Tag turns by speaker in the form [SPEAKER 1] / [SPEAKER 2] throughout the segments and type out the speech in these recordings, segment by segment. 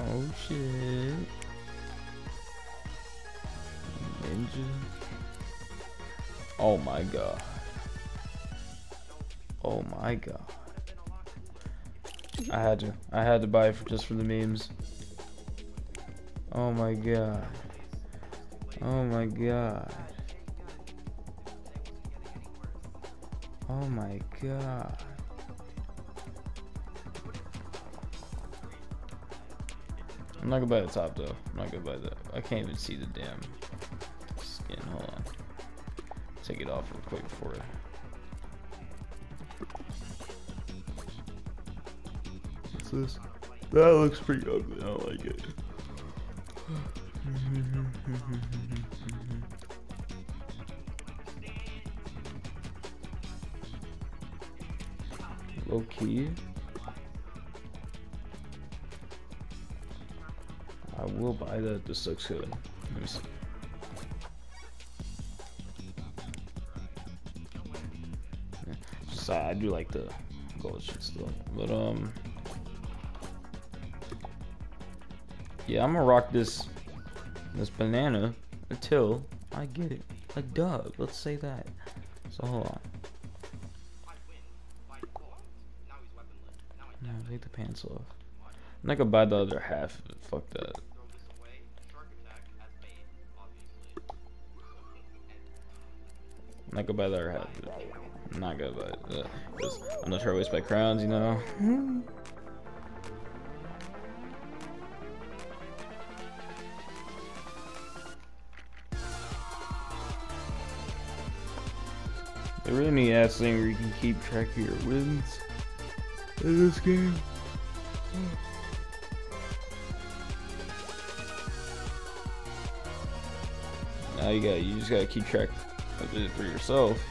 [SPEAKER 1] Oh shit. Ninja. Oh my god. Oh my god. I had to. I had to buy it for, just for the memes. Oh my god. Oh my god. Oh my god. I'm not gonna buy the top though. I'm not gonna buy that. I can't even see the damn skin. Hold on. Take it off real quick before. What's this? That looks pretty ugly. I don't like it. Low key. I will buy that. This looks good. Let me see. Yeah, Just, I I do like the gold shit still, but um, yeah, I'm gonna rock this this banana until I get it. A dub. Let's say that. So hold on. No, take the pants off. I'm not gonna buy the other half. Fuck that. Not gonna buy the other half. I'm not uh, 'cause I'm not sure I waste my crowns, you know. They really need ass thing where you can keep track of your wins in this game. Now you got you just gotta keep track of it for yourself.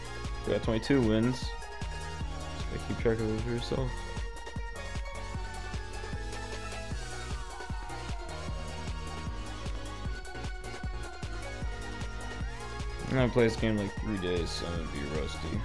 [SPEAKER 1] You got 22 wins. Just gotta keep track of it for yourself. I'm gonna play this game like three days, so I'm gonna be rusty.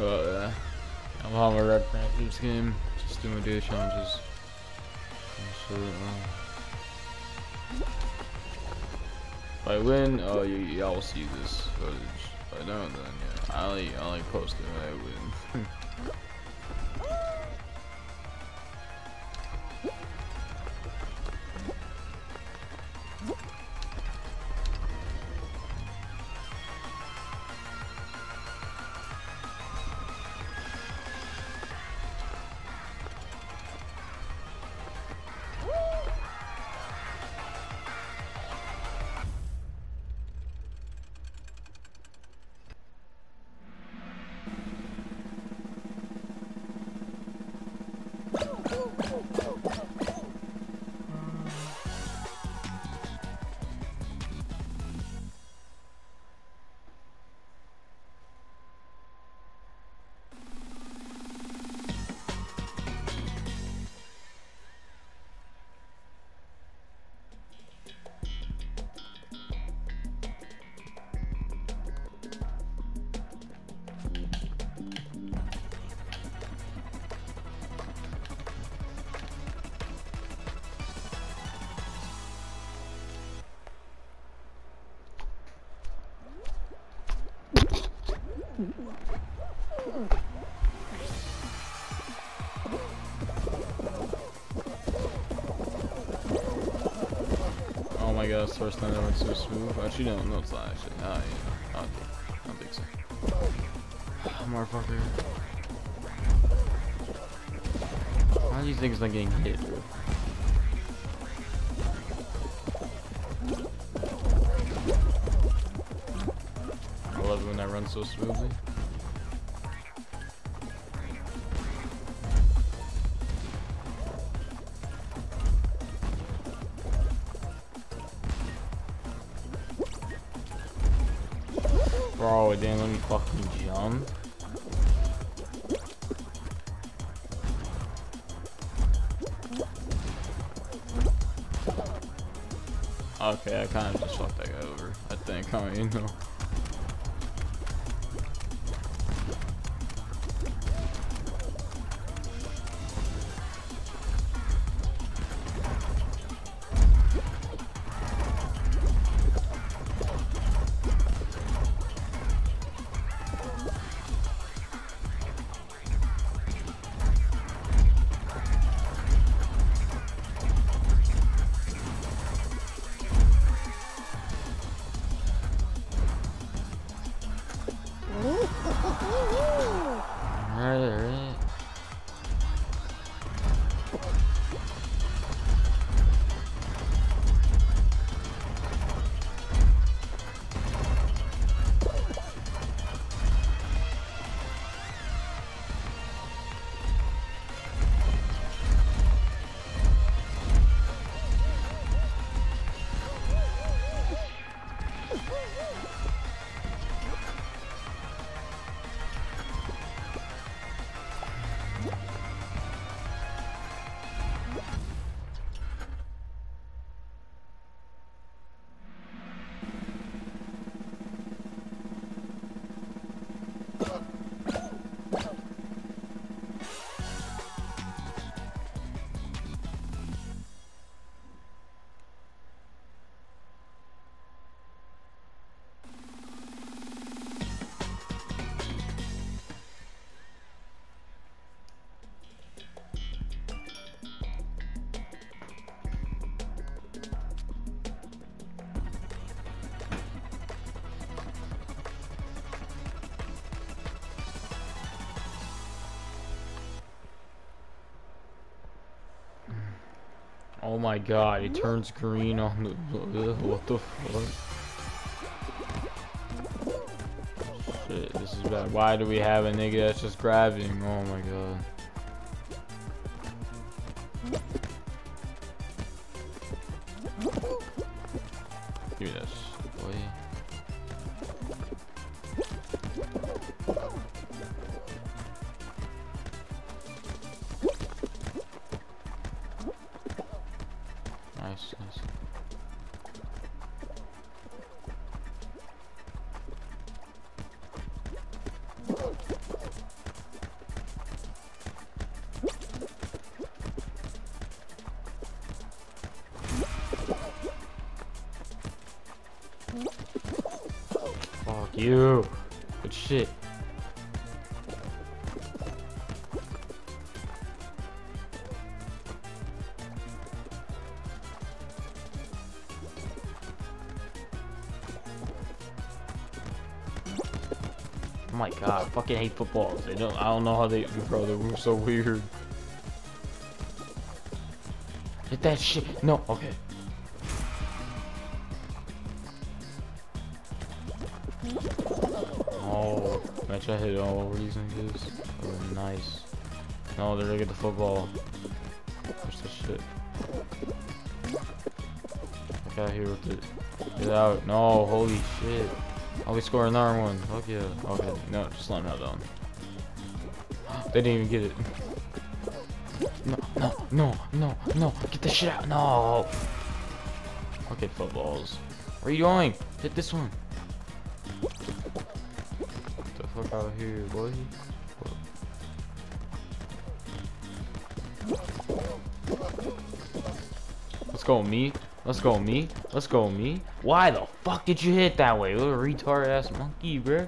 [SPEAKER 1] I'm on my red Panthers game. Just doing day challenges. If I win, oh, y'all see this footage. If I don't, then yeah, I only, I only post it when I win. Oh, Oh my god, first time that went so smooth. Actually, no, no, it's not actually. Nah, yeah, I don't, I don't think so. Motherfucker. Why are these things not getting hit, bro? So smoothly. Bro, it didn't let me fucking jump. Okay, I kind of just fucked that guy over. I think, I mean, no. Alright, Oh my god, it turns green on the. What the fuck? Shit, this is bad. Why do we have a nigga that's just grabbing? Oh my god. Give me this, you. Good shit. Oh my god, I fucking hate footballs. They don't I don't know how they bro, they move so weird. Hit that shit. No, okay. Oh, match I hit all these niggas. Oh, nice. No, they're gonna get the football. Push this shit. Get out here with it. Get out. No, holy shit. Oh, I'll be scoring another one. Fuck yeah. Okay, no, just let him have that one. They didn't even get it. No, no, no, no, no. Get the shit out. No. Okay, footballs. Where are you going? Hit this one. Fuck out of here, boy. Let's go, me. Let's go, me. Let's go, me. Why the fuck did you hit that way? Little retard ass monkey, bruh.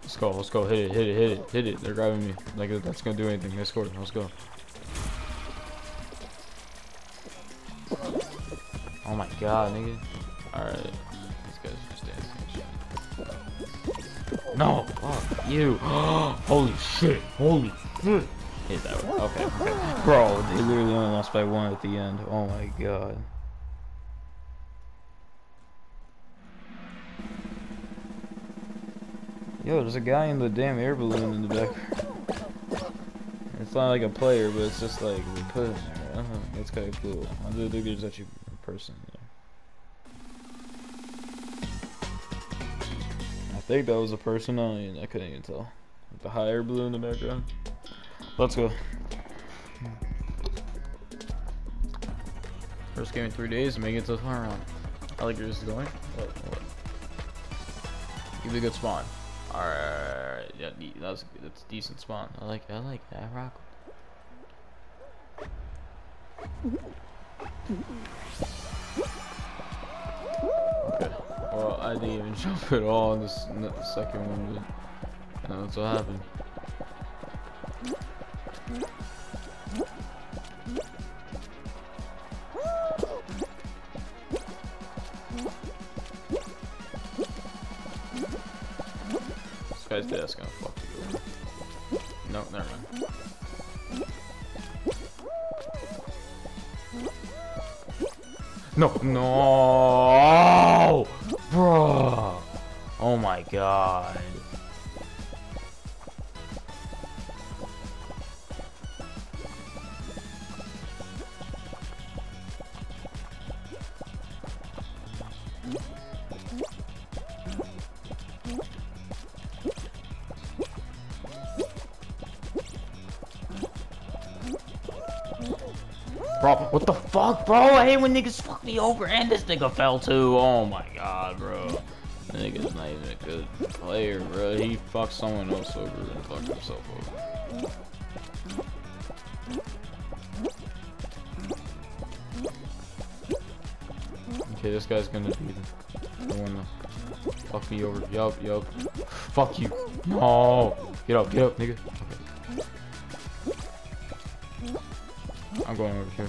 [SPEAKER 1] Let's go, let's go. Hit it, hit it, hit it, hit it. They're grabbing me. Like, that's gonna do anything. They scored. Let's go. Oh my god, nigga. Alright. These guys are just dancing shit. No! Fuck you! Holy shit! Holy shit! Hit that one. Okay, okay. Bro, they literally only lost by one at the end. Oh my god. Yo, there's a guy in the damn air balloon in the back. It's not like a player, but it's just like we put him there. Uh-huh, don't know. It's kind of cool. I do think there's actually a person there. I think that was a person. I, don't I couldn't even tell. With the higher blue in the background. Let's go. First game in three days, make it to the final round. I like where this is going. What, what? Give me a good spawn. Alright, yeah, that's that's a decent spawn. I like I like that rock. Okay. Well, I didn't even jump at all in this second one, that's what happened. No, no, bro. Oh my god. Fuck, bro? I hate when niggas fuck me over and this nigga fell too. Oh my god, bro. Nigga's not even a good player, bro. He fucked someone else over and fucked himself over. Okay, this guy's gonna be the, one to fuck me over. Yup, yup. Fuck you. No. Get up, get up, nigga. Okay. I'm going over here.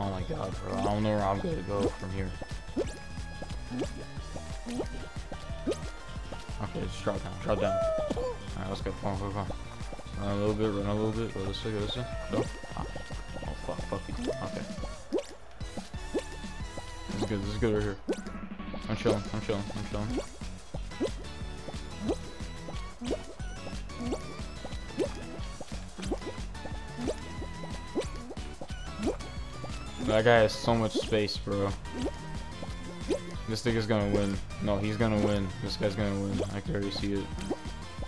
[SPEAKER 1] Oh my god, bro. I don't know where I'm gonna go from here. Okay, just drop down, drop down. Alright, let's go. Come on, come on, come. Run a little bit, run a little bit. Go this way, go this way. No. Ah. Oh, fuck, fuck you. Okay. This is good, this is good right here. I'm chilling, I'm chilling, I'm chilling. That guy has so much space, bro. This nigga's gonna win. No, he's gonna win. This guy's gonna win. I can already see it.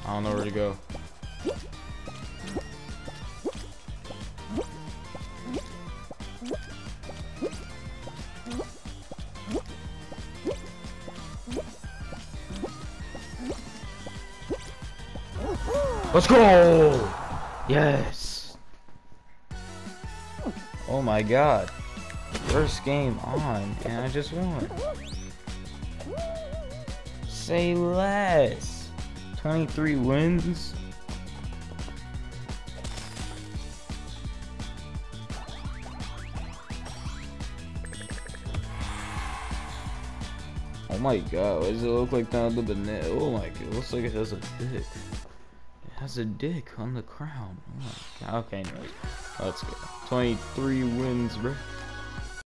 [SPEAKER 1] I don't know where to go. Let's go! Yes! Oh my god. First game on, and I just won. Say less. 23 wins. Oh my god, why does it look like down the net? Oh my god, it looks like it has a dick. It has a dick on the crown. Oh my god. Okay, anyways. Let's go. 23 wins, bro.